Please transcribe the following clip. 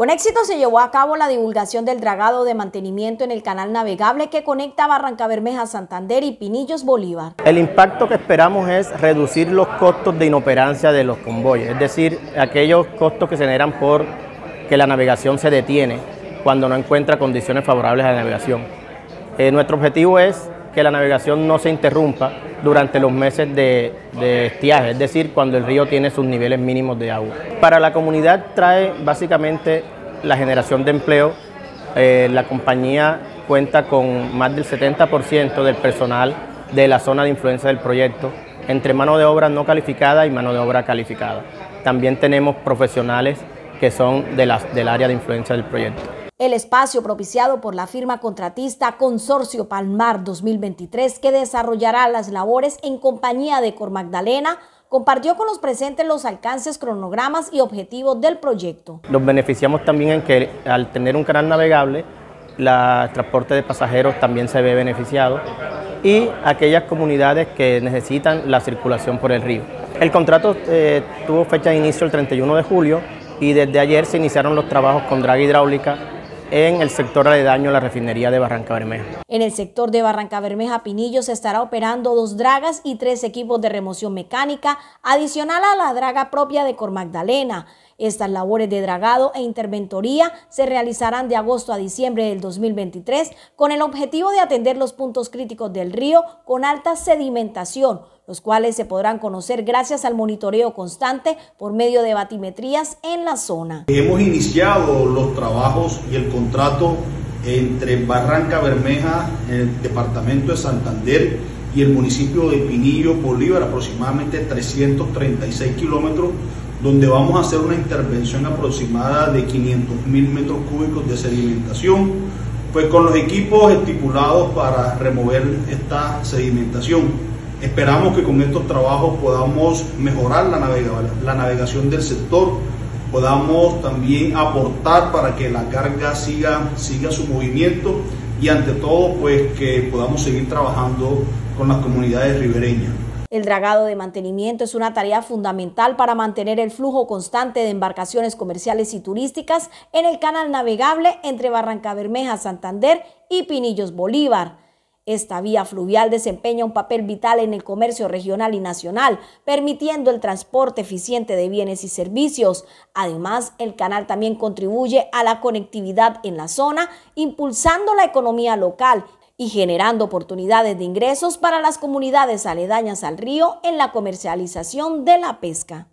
Con éxito se llevó a cabo la divulgación del dragado de mantenimiento en el canal navegable que conecta Barranca Bermeja, Santander y Pinillos, Bolívar. El impacto que esperamos es reducir los costos de inoperancia de los convoyes, es decir, aquellos costos que se generan por que la navegación se detiene cuando no encuentra condiciones favorables a la navegación. Eh, nuestro objetivo es que la navegación no se interrumpa durante los meses de, estiaje, es decir, cuando el río tiene sus niveles mínimos de agua. Para la comunidad trae básicamente la generación de empleo. Eh, la compañía cuenta con más del 70% del personal de la zona de influencia del proyecto, entre mano de obra no calificada y mano de obra calificada. También tenemos profesionales que son de del área de influencia del proyecto. El espacio propiciado por la firma contratista Consorcio Palmar 2023, que desarrollará las labores en compañía de Cor Magdalena, compartió con los presentes los alcances, cronogramas y objetivos del proyecto. Nos beneficiamos también en que al tener un canal navegable, el transporte de pasajeros también se ve beneficiado y aquellas comunidades que necesitan la circulación por el río. El contrato eh, tuvo fecha de inicio el 31 de julio y desde ayer se iniciaron los trabajos con draga hidráulica en el sector aledaño a la refinería de Barranca Bermeja. En el sector de Barranca Bermeja Pinillo se estará operando dos dragas y tres equipos de remoción mecánica, adicional a la draga propia de Cor Magdalena. Estas labores de dragado e interventoría se realizarán de agosto a diciembre del 2023 con el objetivo de atender los puntos críticos del río con alta sedimentación, los cuales se podrán conocer gracias al monitoreo constante por medio de batimetrías en la zona. Hemos iniciado los trabajos y el contrato entre Barranca Bermeja, el departamento de Santander y el municipio de Pinillo, Bolívar, aproximadamente 336 kilómetros donde vamos a hacer una intervención aproximada de 500 mil metros cúbicos de sedimentación, pues con los equipos estipulados para remover esta sedimentación. Esperamos que con estos trabajos podamos mejorar la, navegación del sector, podamos también aportar para que la carga siga, siga su movimiento y ante todo pues que podamos seguir trabajando con las comunidades ribereñas. El dragado de mantenimiento es una tarea fundamental para mantener el flujo constante de embarcaciones comerciales y turísticas en el canal navegable entre Barranca Bermeja, Santander y Pinillos, Bolívar. Esta vía fluvial desempeña un papel vital en el comercio regional y nacional, permitiendo el transporte eficiente de bienes y servicios. Además, el canal también contribuye a la conectividad en la zona, impulsando la economía local y generando oportunidades de ingresos para las comunidades aledañas al río en la comercialización de la pesca.